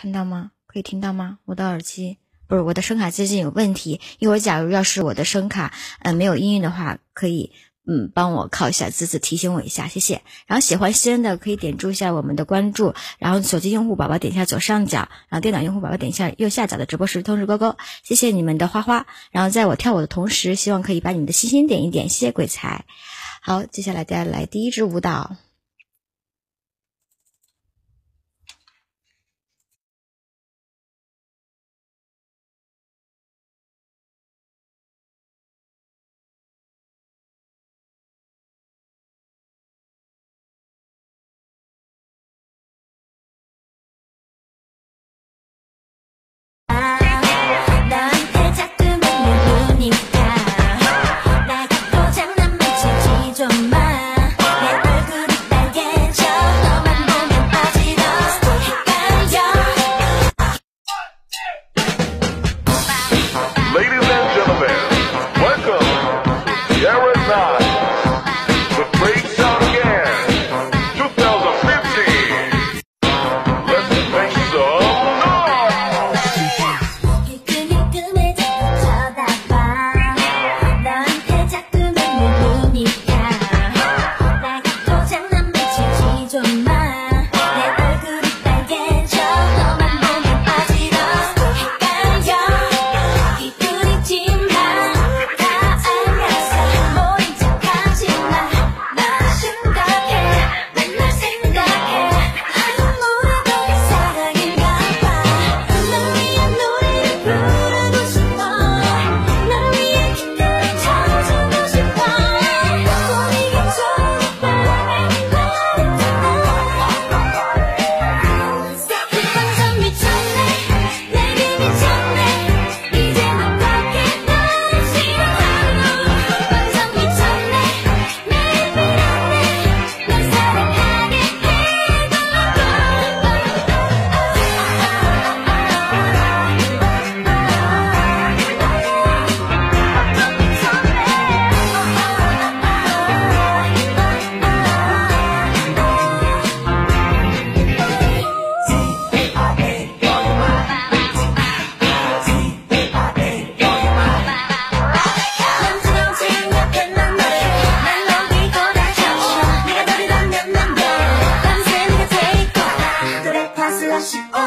看到吗？可以听到吗？我的耳机不是我的声卡最近有问题，一会儿假如要是我的声卡呃没有音乐的话，可以嗯帮我靠一下字字提醒我一下，谢谢。然后喜欢西恩的可以点注一下我们的关注，然后手机用户宝宝点一下左上角，然后电脑用户宝宝点一下右下角的直播时通知勾勾，谢谢你们的花花。然后在我跳舞的同时，希望可以把你们的心心点一点，谢谢鬼才。好，接下来带来第一支舞蹈。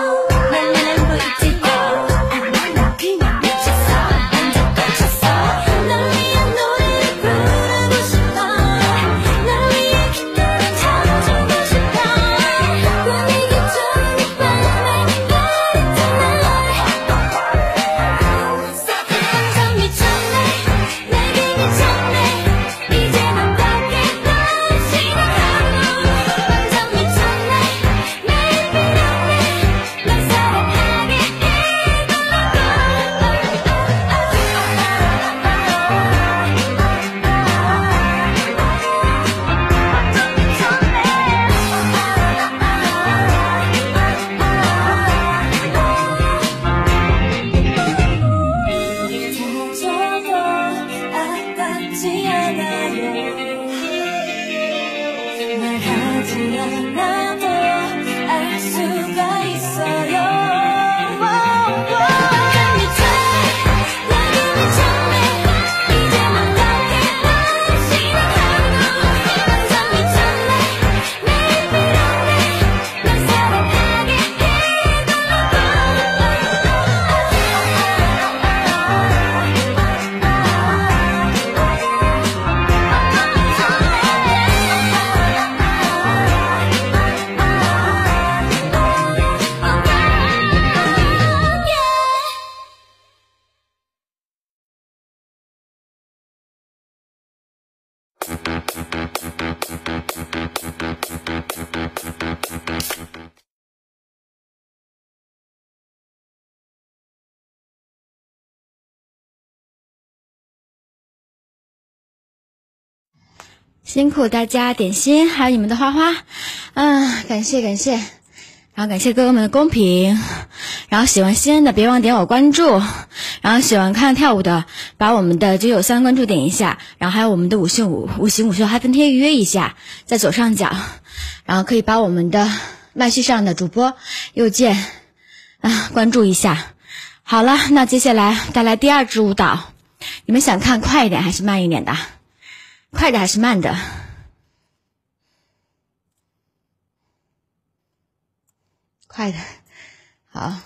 Melanin booty. 那辛苦大家点心，还有你们的花花，嗯，感谢感谢，然后感谢哥哥们的公屏，然后喜欢欣恩的别忘点我关注，然后喜欢看跳舞的把我们的九九三关注点一下，然后还有我们的五星五五行五秀哈分天预约一下，在左上角，然后可以把我们的麦序上的主播右键啊，关注一下。好了，那接下来带来第二支舞蹈，你们想看快一点还是慢一点的？快的还是慢的？快的，好。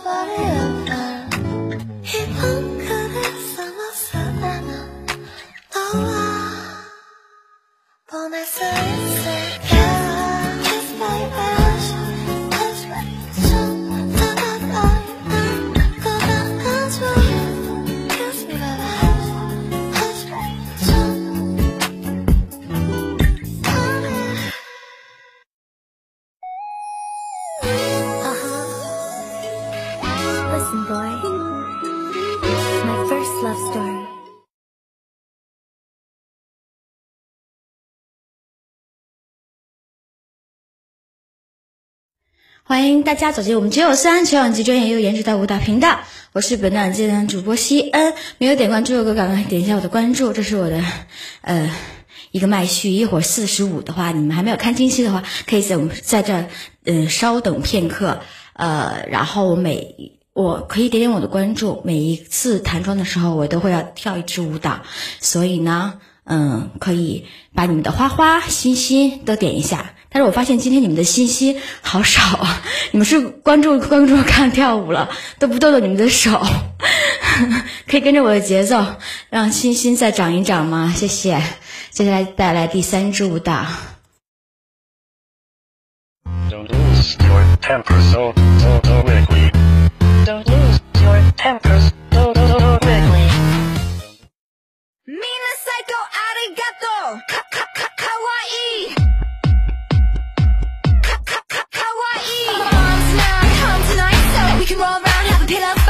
forever. 欢迎大家走进我们九九三全网级专业又颜值的舞蹈频道，我是本档节目主播西恩。没有点关注的哥，赶快点一下我的关注，这是我的呃一个麦序。一会儿四十五的话，你们还没有看清晰的话，可以在我们在这嗯稍等片刻。呃，然后每我可以点点我的关注，每一次弹窗的时候，我都会要跳一支舞蹈，所以呢，嗯，可以把你们的花花心心都点一下。但是我发现今天你们的信息好少啊！你们是关注关注看跳舞了，都不动动你们的手，可以跟着我的节奏，让星星再长一长吗？谢谢。接下来带来第三支舞蹈。Don't lose your temper so so quickly. Don't lose your tempers. No, no, no, quickly. Minasaiko arigato! Ka kawaii! Ka ka ka kawaii! Come on tonight, come tonight, so we can roll around, have a pillow.